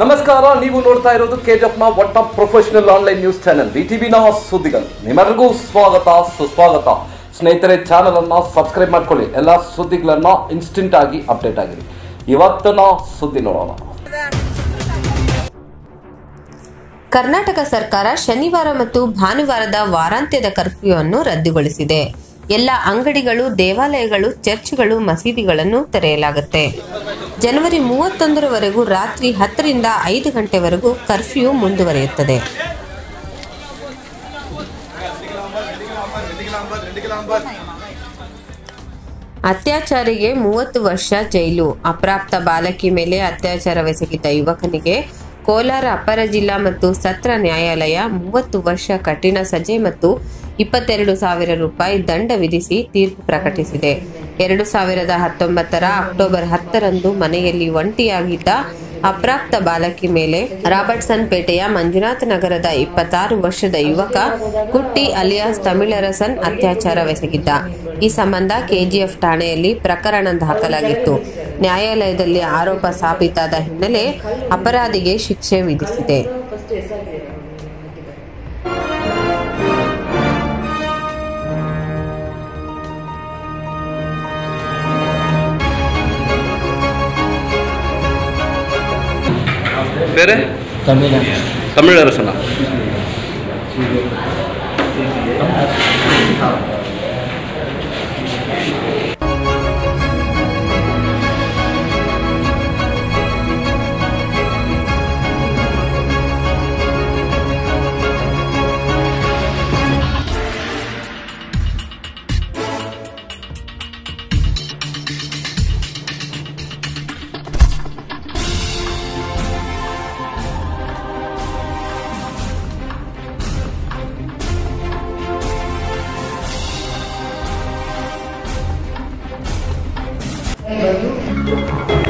ನಮಸ್ಕಾರ, ನೀವು ನೋಡ್ತಾ ಇರೋದು ಕೆಜಿಎಫ್ನ ಒಟ್ಟ ಪ್ರೊಫೆಷನಲ್ ಆನ್ಲೈನ್ ನ್ಯೂಸ್ ಚಾನೆಲ್ ವಿಟಿವಿನ ಸುದ್ದಿಗಳು. ನಿಮ್ಮೆಲ್ಲರಿಗೂ ಸ್ವಾಗತ, ಸುಸ್ವಾಗತ. ಸ್ನೇಹಿತರೆ ಚಾನಲ್ ಅನ್ನ ಸಬ್ಸ್ಕ್ರೈಬ್ ಮಾಡ್ಕೊಳ್ಳಿ. ಎಲ್ಲ ಸುದ್ದಿಗಳನ್ನ ಇನ್ಸ್ಟೆಂಟ್ ಆಗಿ ಅಪ್ಡೇಟ್ ಆಗಿರಿ. ಇವತ್ತಿನ ಸುದ್ದಿ ನೋಡೋಣ. ಕರ್ನಾಟಕ ಸರ್ಕಾರ ಶನಿವಾರ ಮತ್ತು ಭಾನುವಾರದ ವಾರಾಂತ್ಯದ ಕರ್ಫ್ಯೂ ಅನ್ನು ರದ್ದುಗೊಳಿಸಿದೆ. ಎಲ್ಲ ಅಂಗಡಿಗಳು, ದೇವಾಲಯಗಳು, ಚರ್ಚ್ಗಳು, ಮಸೀದಿಗಳನ್ನು ತೆರೆಯಲಾಗುತ್ತೆ. ಜನವರಿ ಮೂವತ್ತೊಂದರವರೆಗೂ ರಾತ್ರಿ ಹತ್ತರಿಂದ ಐದು ಗಂಟೆವರೆಗೂ ಕರ್ಫ್ಯೂ ಮುಂದುವರಿಯುತ್ತದೆ. ಅತ್ಯಾಚಾರಿಗೆ ಮೂವತ್ತು ವರ್ಷ ಜೈಲು. ಅಪ್ರಾಪ್ತ ಬಾಲಕಿ ಮೇಲೆ ಅತ್ಯಾಚಾರವೆಸಗಿದ್ದ ಯುವಕನಿಗೆ ಕೋಲಾರ ಅಪರ ಜಿಲ್ಲಾ ಮತ್ತು ಸತ್ರ ನ್ಯಾಯಾಲಯ ಮೂವತ್ತು ವರ್ಷ ಕಠಿಣ ಸಜೆ ಮತ್ತು ಇಪ್ಪತ್ತೆರಡು ಸಾವಿರ ರೂಪಾಯಿ ದಂಡ ವಿಧಿಸಿ ತೀರ್ಪು ಪ್ರಕಟಿಸಿದೆ. ಎರಡು ಸಾವಿರದ ಹತ್ತೊಂಬತ್ತರ ಅಕ್ಟೋಬರ್ ಹತ್ತರಂದು ಮನೆಯಲ್ಲಿ ಒಂಟಿಯಾಗಿದ್ದ ಅಪ್ರಾಪ್ತ ಬಾಲಕಿ ಮೇಲೆ ರಾಬರ್ಟ್ಸನ್ ಪೇಟೆಯ ಮಂಜುನಾಥ ನಗರದ ಇಪ್ಪತ್ತಾರು ವರ್ಷದ ಯುವಕ ಕುಟ್ಟಿ ಅಲಿಯಾಸ್ ತಮಿಳರಸನ್ ಅತ್ಯಾಚಾರವೆಸಗಿದ್ದ. ಈ ಸಂಬಂಧ ಕೆಜಿಎಫ್ ಠಾಣೆಯಲ್ಲಿ ಪ್ರಕರಣ ದಾಖಲಾಗಿತ್ತು. ನ್ಯಾಯಾಲಯದಲ್ಲಿ ಆರೋಪ ಸಾಬೀತಾದ ಹಿನ್ನೆಲೆ ಅಪರಾಧಿಗೆ ಶಿಕ್ಷೆ ವಿಧಿಸಿದೆ. ಬೇರೆ? lembrando.